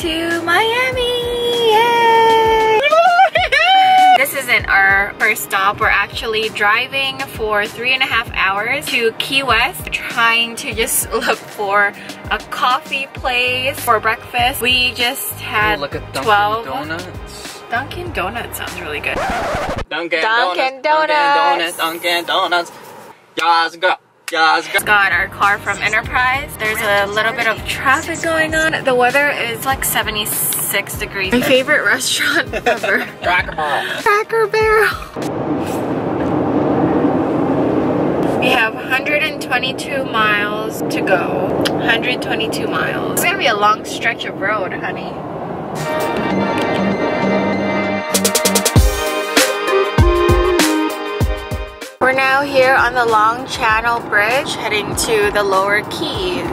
to Miami! Yay! this isn't our first stop. We're actually driving for three and a half hours to Key West, trying to just look for a coffee place for breakfast. We just had Ooh, look at Dunkin' 12 Donuts. Dunkin' Donuts sounds really good. Dunkin' Dunkin' Donuts. Donuts. Dunkin' Donuts. Yes, go. Yes, go. Just got our car from Enterprise. There's a little bit of traffic going on. The weather is like 76 degrees. My favorite restaurant ever. Cracker Barrel. Cracker Barrel. We have 122 miles to go. 122 miles. It's gonna be a long stretch of road, honey. Here on the Long Channel Bridge heading to the lower Keys.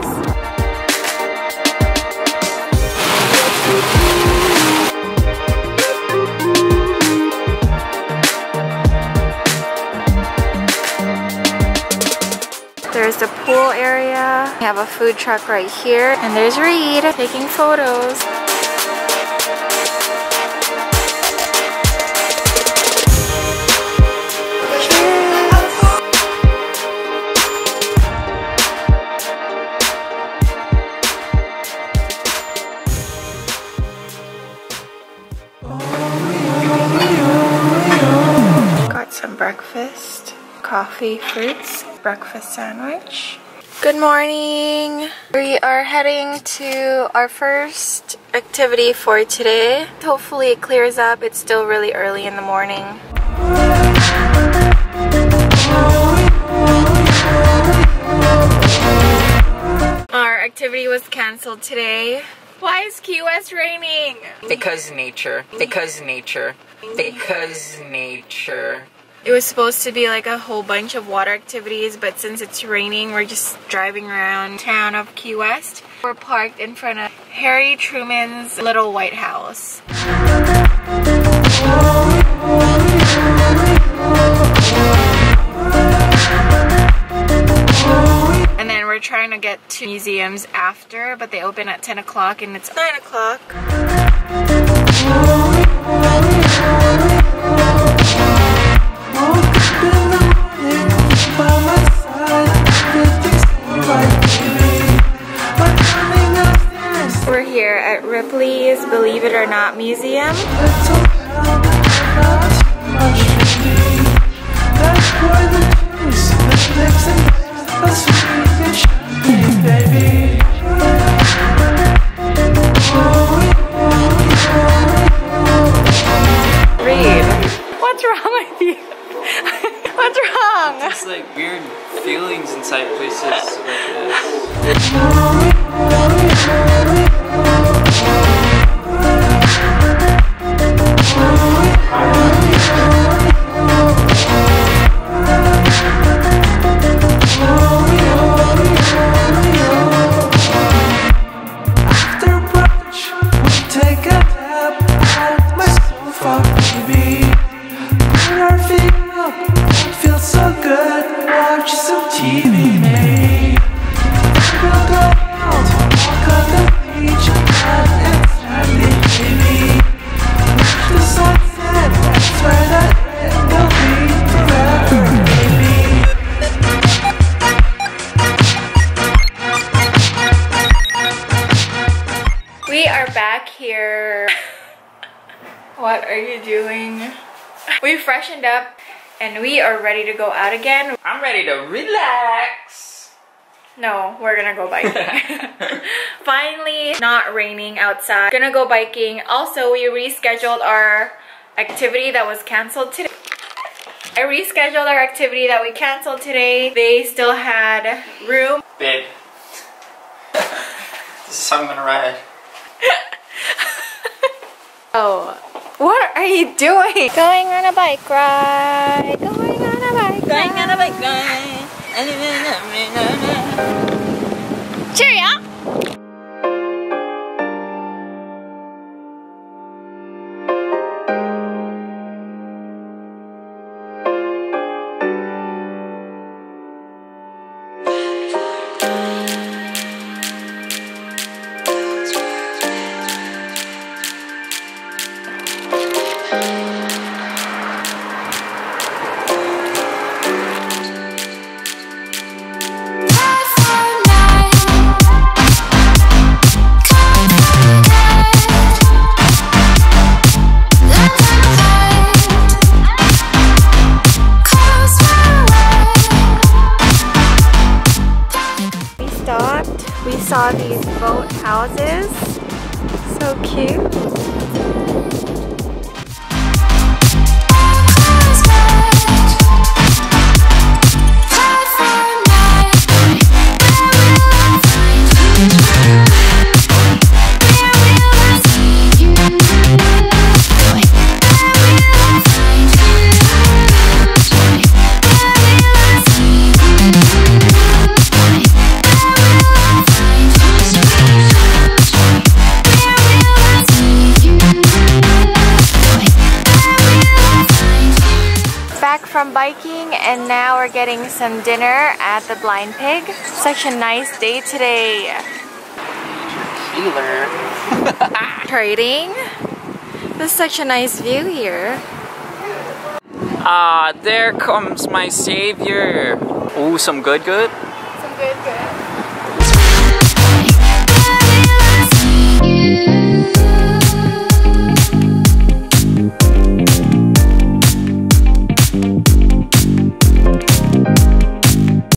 There's the pool area. We have a food truck right here. And there's Reed taking photos. Breakfast, coffee, fruits, breakfast sandwich. Good morning. We are heading to our first activity for today. Hopefully it clears up. It's still really early in the morning. Our activity was canceled today. Why is Key West raining? Because nature. Because nature. Because nature. It was supposed to be like a whole bunch of water activities, but since it's raining, we're just driving around town of Key West. We're parked in front of Harry Truman's little White House. And then we're trying to get to museums after, but they open at 10 o'clock and it's 9 o'clock. Believe It or Not Museum. Reed, what's wrong with you? what's wrong? It's like weird feelings inside places like this. Back here. what are you doing? We freshened up and we are ready to go out again. I'm ready to relax. No, we're gonna go biking. Finally, not raining outside. Gonna go biking. Also, we rescheduled our activity that was canceled today. I rescheduled our activity that we canceled today. They still had room. Babe. this is how I'm gonna ride. Oh, what are you doing? Going on a bike ride. Going on a bike ride. Going on a bike ride. Cheerio. Biking and now we're getting some dinner at the Blind Pig. Such a nice day today. Healer. Trading. There's such a nice view here. Ah, there comes my savior. Ooh, some good good.